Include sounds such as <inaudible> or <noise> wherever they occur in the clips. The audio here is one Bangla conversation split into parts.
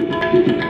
Música <laughs>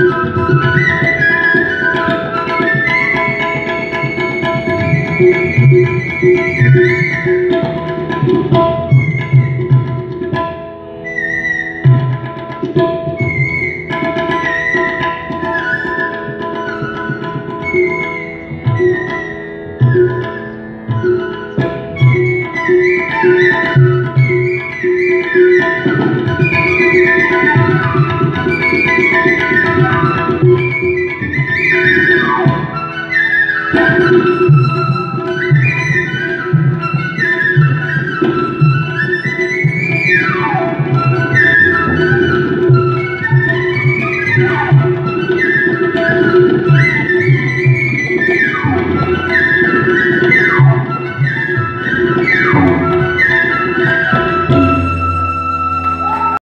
Thank you. you